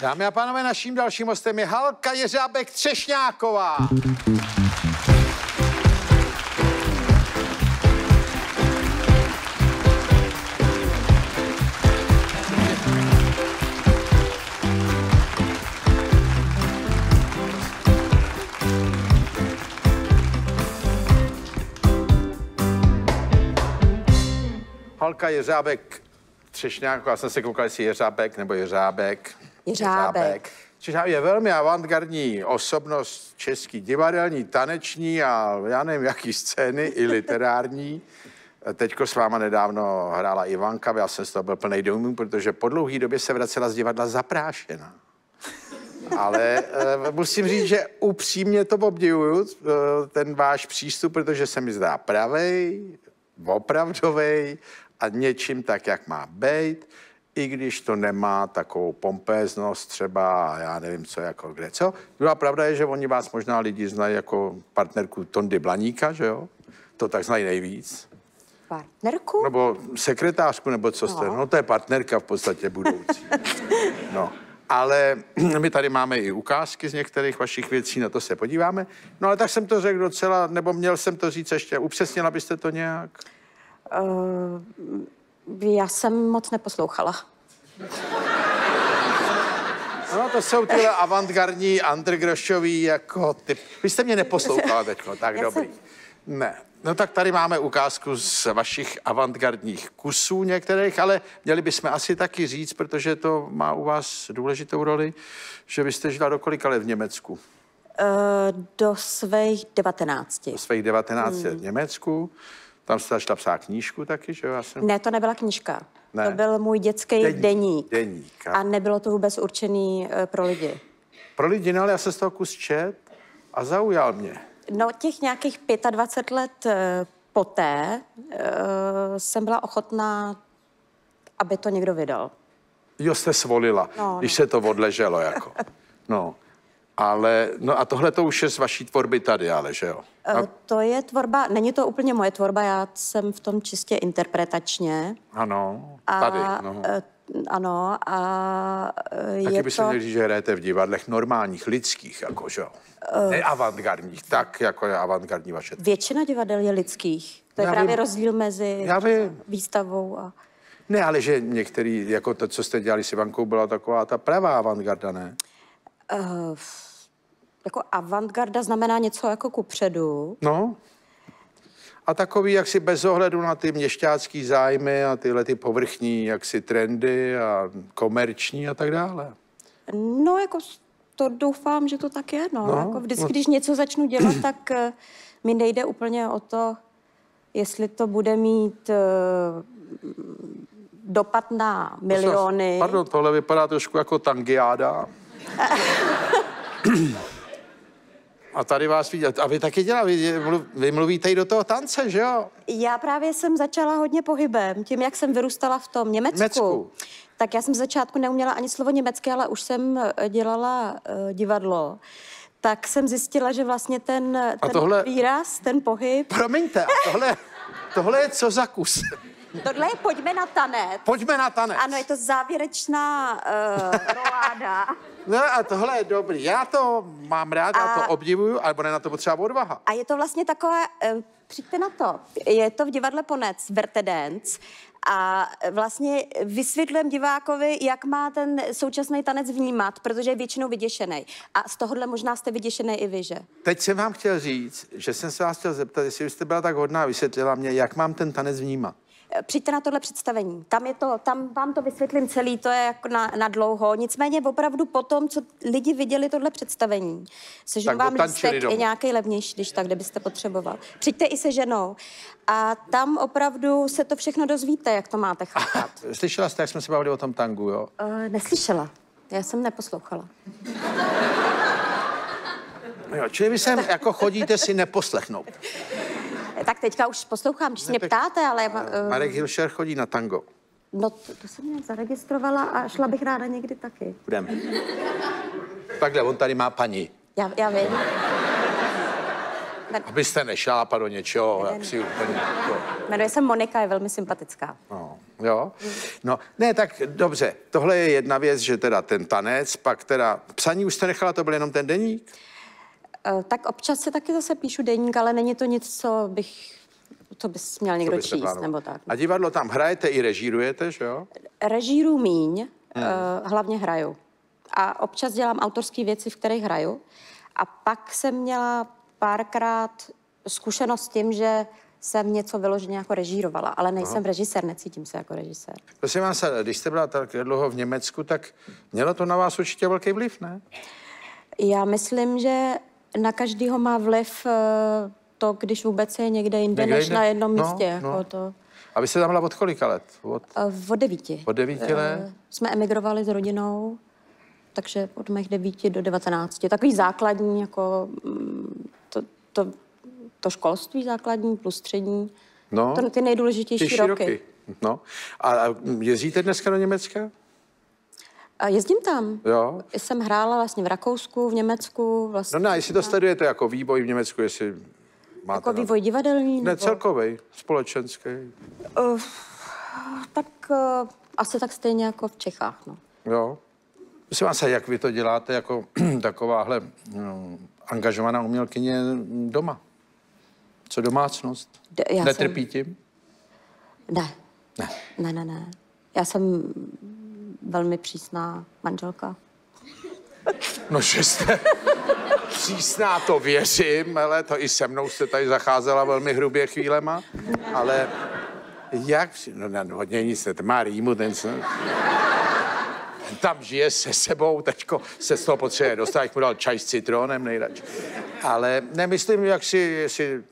Dámy a pánové, naším dalším hostem je Halka Jeřábek Třešňáková. Halka Jeřábek Třešňáková, jsem se koukal, jestli Jeřábek nebo Jeřábek. Jeřábek. Jeřábek je velmi avantgardní osobnost český, divadelní, taneční a já nevím, jaký scény, i literární. Teďko s váma nedávno hrála Ivanka, já jsem z toho byl plný domů, protože po dlouhé době se vracela z divadla zaprášená. Ale uh, musím říct, že upřímně to obdivuju, uh, ten váš přístup, protože se mi zdá pravej, opravdovej a něčím tak, jak má být, i když to nemá takovou pompéznost třeba, já nevím co, jako kde, co. Druhá pravda je, že oni vás možná lidi znají jako partnerku Tondy Blaníka, že jo? To tak znají nejvíc. Partnerku? Nebo sekretářku, nebo co jste. No. No to je partnerka v podstatě budoucí. No. Ale my tady máme i ukázky z některých vašich věcí, na to se podíváme. No ale tak jsem to řekl docela, nebo měl jsem to říct ještě, upřesnila byste to nějak? Uh, já jsem moc neposlouchala. No, to jsou tyhle avantgardní, undergrošový jako typ. Vy jste mě neposlouchala teďko, tak Já dobrý. jsem- Ne. No tak tady máme ukázku z vašich avantgardních kusů některých, ale měli bychom asi taky říct, protože to má u vás důležitou roli, že vy jste žila do kolika let v Německu? Uh, do svých devatenácti. Do svých 19 let v Německu. Tam jste začala psát knížku taky, že jo? Já jsem... Ne, to nebyla knížka. Ne. To byl můj dětský Deník. deník. Deník, a- A nebylo to vůbec určený uh, pro lidi. Pro lidi, no, ale já jsem z toho kus čet a zaujal mě. No, těch nějakých 25 let uh, poté uh, jsem byla ochotná, aby to někdo vydal. Jo, jste svolila, No, když no. se to odleželo jako. No. Ale, no a tohle to už je z vaší tvorby tady, ale že jo? Uh, to je tvorba, není to úplně moje tvorba, já jsem v tom čistě interpretačně. Ano, A, tady, no. eh, ano, a eh, Taky je by se to... měli říct, že hrajete v divadlech normálních, lidských, jako, že jo? Eh. Ne avantgardních, tak, jako je avantgardní vaše. Většina divadel je lidských. To je Já právě vím. rozdíl mezi Já vím. výstavou a... Ne, ale že některý, jako to, co jste dělali s Ivankou, byla taková ta pravá avantgarda, ne? Uh, jako avantgarda znamená něco jako kupředu. No. A takový, jak si bez ohledu na ty měšťácký zájmy a tyhle ty povrchní, jaksi trendy a komerční a tak dále. No, jako to doufám, že to tak je, no. No, jako vždycky, no. když něco začnu dělat, tak eh, mi nejde úplně o to, jestli to bude mít eh, dopad na miliony. Pardon, tohle vypadá trošku jako tangiáda. A tady vás vidí. A vy taky děláte, vy, vy mluvíte i do toho tance, že jo? Já právě jsem začala hodně pohybem, tím, jak jsem vyrůstala v tom Německu. Německu. Tak já jsem z začátku neuměla ani slovo německy, ale už jsem eh, dělala uh, divadlo. Tak jsem zjistila, že vlastně ten, ten tohle- výraz, ten pohyb, Promiňte, a tohle, tohle je co za kus? Tohle je pojďme na tanec. Pojďme na tanec. Ano, je to závěrečná uh, roláda. No a tohle je dobrý. Já to mám rád, já A- to obdivuju, ale bude na to potřeba odvaha. A je to vlastně takové, uh, přijďte na to, je to v divadle Ponec, Verte Dance, a vlastně vysvětlujeme divákovi, jak má ten současný tanec vnímat, protože je většinou vyděšený. A z tohohle možná jste vyděšený i vy, že? Teď jsem vám chtěl říct, že jsem se vás chtěl zeptat, jestli byste byla tak hodná a vysvětlila mě, jak mám ten tanec vnímat. Eh, Přijďte na tohle představení. Tam, je to, tam vám to vysvětlím celý, to je jako na, na dlouho. Nicméně opravdu po tom, co lidi viděli tohle představení, seženu vám lístek domů. i nějaký levnější, když tak, kde byste potřeboval. Přijďte i se ženou. A tam opravdu se to všechno dozvíte, jak to máte chápat. Slyšela jste, jak jsme se bavili o tom tangu, jo? uh, neslyšela. Já jsem neposlouchala. jo čili vy sem jako chodíte si neposlechnout. Eh, Tak teďka už poslouchám, když se mě ptáte, ale... Uh, Marek Hilšer chodí na tango. no, to, to jsem nějak zaregistrovala a šla bych ráda někdy taky. Budeme. Takhle, on tady má paní. Já, já vím. Men, Abyste nešlápa do něčeho, jak si úplně... To, jmenuje se Monika, je velmi sympatická. no. Jo? No, ne, tak dobře, tohle je jedna věc, že teda ten tanec, pak teda psaní už jste nechala, to byl jenom ten deník? Eh, Tak občas se taky zase píšu deník, ale není to nic, co bych, co bys měl někdo číst, plánoval? nebo tak. A divadlo tam hrajete i režírujete, že jo? Režíru míň, Hmm. uh, hlavně hraju. A občas dělám autorské věci, v kterých hraju. A pak jsem měla párkrát zkušenost s tím, že jsem něco vyloženě jako režírovala, ale nejsem režisér, necítím se jako režisér. Prosím vás, když jste byla tak dlouho v Německu, tak mělo to na vás určitě velký vliv, ne? Já myslím, že na každého má vliv eh, to, když vůbec je někde jinde, Někde než jinde? na jednom No, místě. no. Jako to. A vy jste tam byla od kolika let? Od... Eh, Od devíti. Od devíti let? Eh, Jsme emigrovali s rodinou, takže od mých devíti do devatenácti. Takový základní, jako mm, to, to, to školství základní plus střední. No, To, ty nejdůležitější roky. roky. No. A a jezdíte dneska do Německa? A jezdím tam. Jo. Jsem hrála vlastně v Rakousku, v Německu, vlastně No ne, jestli to sledujete jako vývoj v Německu, jestli máte... jako vývoj divadelní. Ne, nebo- celkovej, společenský. Uh, tak uh, asi tak stejně jako v Čechách. No. Jo. Prosím vás, jak vy to děláte jako takováhle no, angažovaná umělkyně doma? Co domácnost? D- já Netrpí tím? Ne. Ne. Ne, ne, ne. Já jsem velmi přísná manželka. No, že jste přísná, to věřím, ale to i se mnou jste tady zacházela velmi hrubě chvílema, ale jak, no, ne, hodně nic, ne, má rýmu, ten se, tam žije se sebou, teďko se z toho potřebuje dostat, jak mu dal čaj s citronem nejradši. Ale nemyslím, jak si, jestli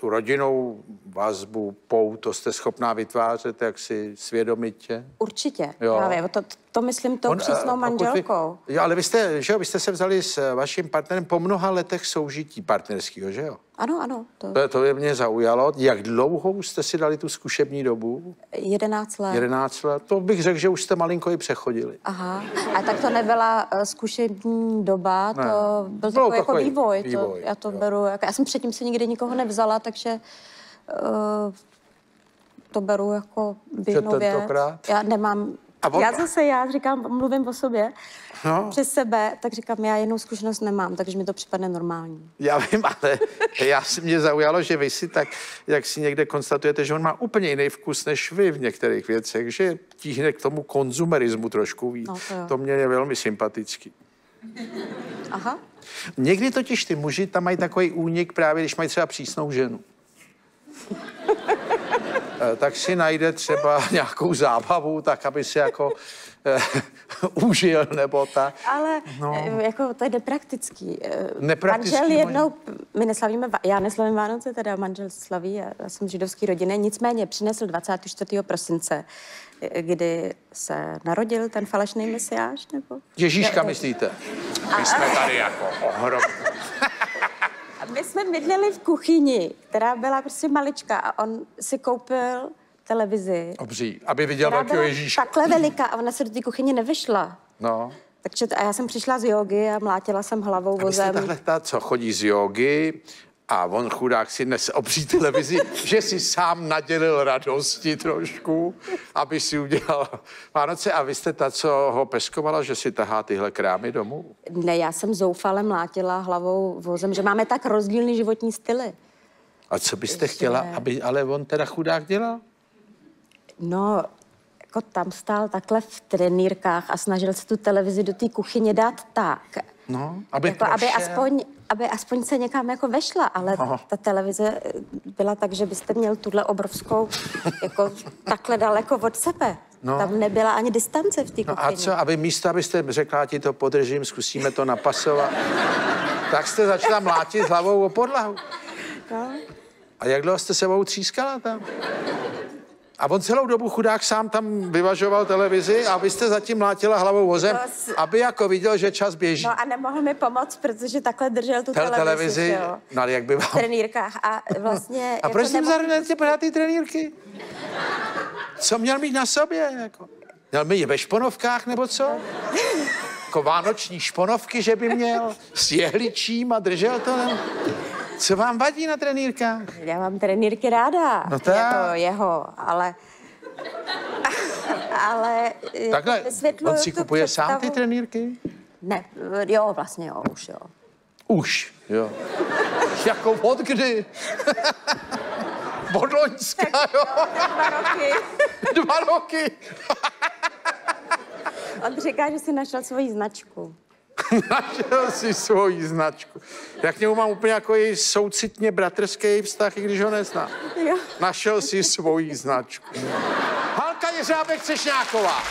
tu rodinnou vazbu, pou, to jste schopná vytvářet, jak si svědomitě. Určitě. Jo. Právě, to, to myslím tou On, přísnou eh, pokud manželkou. Vy, jo, ale vy jste, že jo, vy jste se vzali s vaším partnerem po mnoha letech soužití partnerského, že jo? Ano, ano, to To, to mě zaujalo. Jak dlouhou jste si dali tu zkušební dobu? 11 let. 11 let? To bych řekl, že už jste malinko i přechodili. Aha. A tak to nebyla uh, zkušební doba, Ne. to byl Bylo takový jako vývoj. vývoj, To, já to jo. beru, jako, já jsem předtím si nikdy nikoho nevzala, takže to beru jako běžnou věc. Já nemám, A já zase, já říkám, mluvím o sobě, No. přes sebe, tak říkám, já jinou zkušenost nemám, takže mi to připadne normální. Já vím, ale já si mě zaujalo, že vy si tak, jak si někde konstatujete, že on má úplně jiný vkus než vy v některých věcech, že tíhne k tomu konzumerismu trošku víc. No, to jo. to mě je velmi sympatický. Aha. Někdy totiž ty muži tam mají takový únik právě, když mají třeba přísnou ženu. Eh, tak si najde třeba nějakou zábavu, tak aby si jako eh, užil nebo tak. Ale No. no. jako to je nepraktický. Eh, Nepraktický, Manžel jednou, my neslavíme, já neslavím Vánoce, teda manžel slaví, já, já jsem z židovský rodiny, nicméně přinesl 24. prosince, eh, kdy se narodil ten falešný mesiáš, nebo? Ježíška myslíte? My jsme tady jako ohromní. A my jsme bydleli v kuchyni, která byla prostě malička a on si koupil televizi, Obří, aby viděl velkého Ježíška. takhle veliká a ona se do té kuchyně nevešla. No. Takže a já jsem přišla z jogy a mlátila jsem hlavou A vozem. tahle ta, co chodí z jogy a on chudák si nese obří televizi, že si sám nadělil radosti trošku, aby si udělal Vánoce. A vy jste ta, co ho peskovala, že si tahá tyhle krámy domů? Ne, já jsem zoufale mlátila hlavou vozem, že máme tak rozdílný životní styly. A co byste chtěla, aby ale on teda chudák dělal? No, jako tam stál takhle v trenýrkách a snažil se tu televizi do té kuchyně dát tak. No, aby jako, aby, aspoň, aby aspoň se někam jako vešla, ale Aha. ta televize eh, byla tak, že byste měl tuhle obrovskou, jako takhle daleko od sebe. No. Tam nebyla ani distance v té No kuchyni. a co, aby místo, abyste řekla, ti to podržím, zkusíme to napasovat, tak jste začala mlátit hlavou o podlahu. No. A jak dlouho jste sebou třískala tam? A on celou dobu chudák sám tam vyvažoval televizi a vy jste zatím mlátila hlavou vozem, s- aby jako viděl, že čas běží. No a nemohl mi pomoct, protože takhle držel tu Tel- televizi. televizi, jo, no ale jak by V vám... trenýrkách a vlastně... A proč jako jsem nemohl- zahrnete pořád ty trenýrky? Co měl mít na sobě? Jako? Měl mít ve šponovkách nebo co? Jako vánoční šponovky, že by měl s jehličím a držel to? Ne? Co vám vadí na trenýrkách? Já mám trenýrky ráda, No tak. jako jeho, ale... ale Takhle, on si kupuje sám ty představu- trenýrky? Ne, jo, vlastně jo, už jo. Už, jo. jako od kdy? od Loňska, jo. Dva roky. Dva roky. On říká, že si našel svoji značku. Našel si svoji značku. Já k němu mám úplně jako i soucitně bratrský vztah, i když ho neznám. Jo. Našel si svoji značku. Halka Jeřábek Třešňáková.